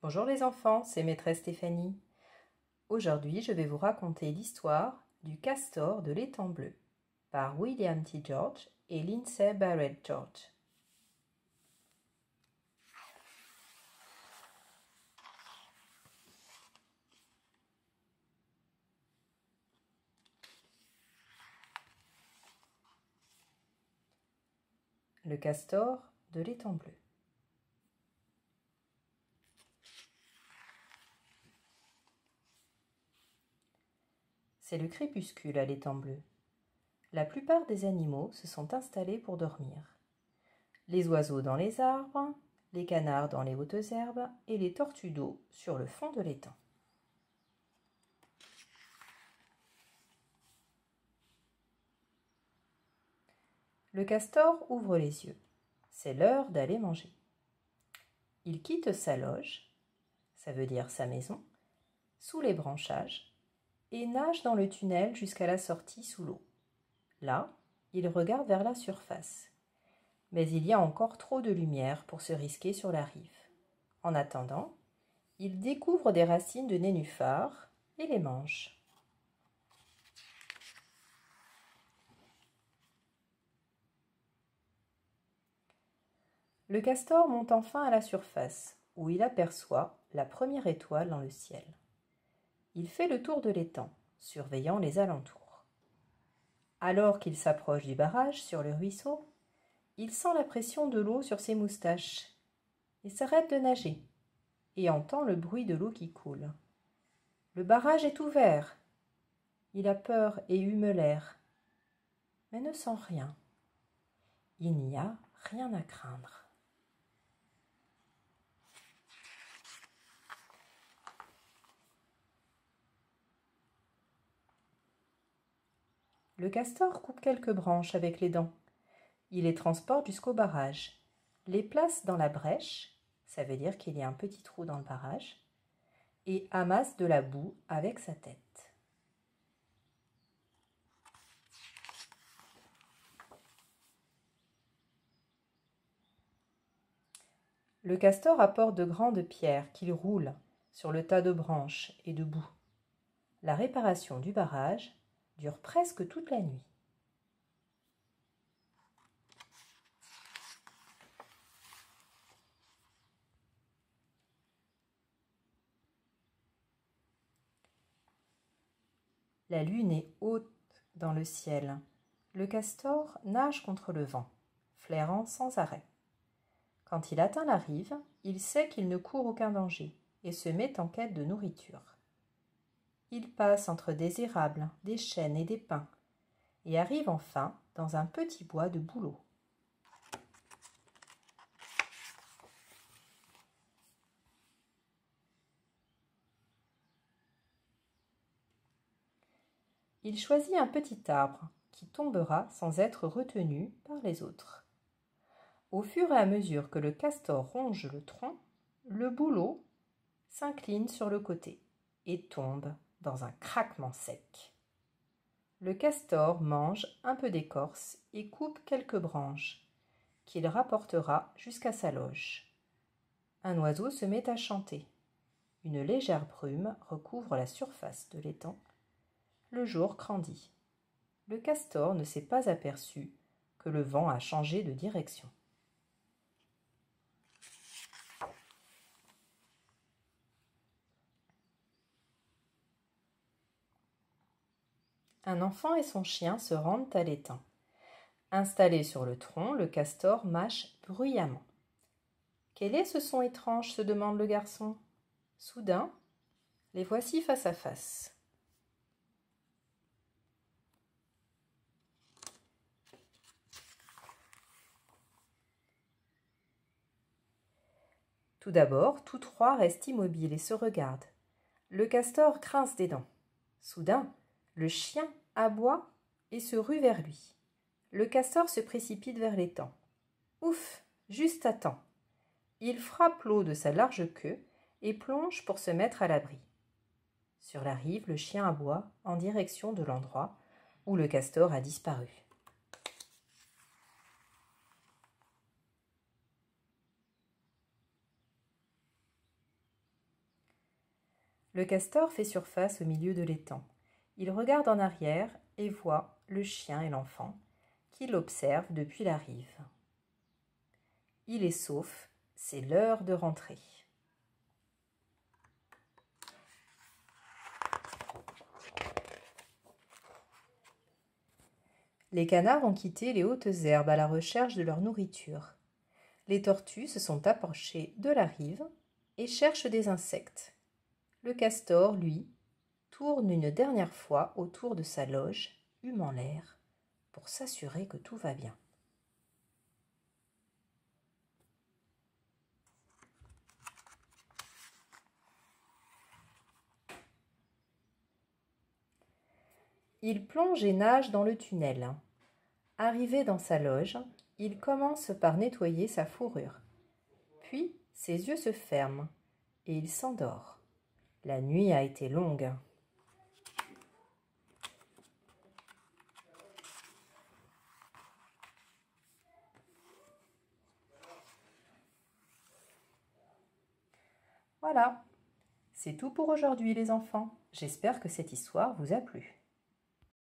Bonjour les enfants, c'est maîtresse Stéphanie. Aujourd'hui, je vais vous raconter l'histoire du castor de l'étang bleu par William T. George et Lindsay Barrett George. Le castor de l'étang bleu. C'est le crépuscule à l'étang bleu. La plupart des animaux se sont installés pour dormir. Les oiseaux dans les arbres, les canards dans les hautes herbes et les tortues d'eau sur le fond de l'étang. Le castor ouvre les yeux. C'est l'heure d'aller manger. Il quitte sa loge, ça veut dire sa maison, sous les branchages, et nage dans le tunnel jusqu'à la sortie sous l'eau. Là, il regarde vers la surface. Mais il y a encore trop de lumière pour se risquer sur la rive. En attendant, il découvre des racines de nénuphar et les mange. Le castor monte enfin à la surface, où il aperçoit la première étoile dans le ciel. Il fait le tour de l'étang, surveillant les alentours. Alors qu'il s'approche du barrage sur le ruisseau, il sent la pression de l'eau sur ses moustaches et s'arrête de nager et entend le bruit de l'eau qui coule. Le barrage est ouvert. Il a peur et hume l'air, mais ne sent rien. Il n'y a rien à craindre. Le castor coupe quelques branches avec les dents. Il les transporte jusqu'au barrage, les place dans la brèche, ça veut dire qu'il y a un petit trou dans le barrage, et amasse de la boue avec sa tête. Le castor apporte de grandes pierres qu'il roule sur le tas de branches et de boue. La réparation du barrage dure presque toute la nuit. La lune est haute dans le ciel. Le castor nage contre le vent, flairant sans arrêt. Quand il atteint la rive, il sait qu'il ne court aucun danger et se met en quête de nourriture. Il passe entre des érables, des chênes et des pins, et arrive enfin dans un petit bois de bouleaux. Il choisit un petit arbre qui tombera sans être retenu par les autres. Au fur et à mesure que le castor ronge le tronc, le bouleau s'incline sur le côté et tombe dans un craquement sec. Le castor mange un peu d'écorce et coupe quelques branches, qu'il rapportera jusqu'à sa loge. Un oiseau se met à chanter. Une légère brume recouvre la surface de l'étang. Le jour grandit. Le castor ne s'est pas aperçu que le vent a changé de direction. Un enfant et son chien se rendent à l'étang. Installé sur le tronc, le castor mâche bruyamment. Quel est ce son étrange? se demande le garçon. Soudain, les voici face à face. Tout d'abord, tous trois restent immobiles et se regardent. Le castor grince des dents. Soudain, le chien aboie et se rue vers lui. Le castor se précipite vers l'étang. Ouf Juste à temps. Il frappe l'eau de sa large queue et plonge pour se mettre à l'abri. Sur la rive, le chien aboie en direction de l'endroit où le castor a disparu. Le castor fait surface au milieu de l'étang. Il regarde en arrière et voit le chien et l'enfant qui l'observent depuis la rive. Il est sauf, c'est l'heure de rentrer. Les canards ont quitté les hautes herbes à la recherche de leur nourriture. Les tortues se sont approchées de la rive et cherchent des insectes. Le castor, lui, tourne une dernière fois autour de sa loge, humant l'air, pour s'assurer que tout va bien. Il plonge et nage dans le tunnel. Arrivé dans sa loge, il commence par nettoyer sa fourrure. Puis ses yeux se ferment et il s'endort. La nuit a été longue. Voilà, c'est tout pour aujourd'hui les enfants. J'espère que cette histoire vous a plu.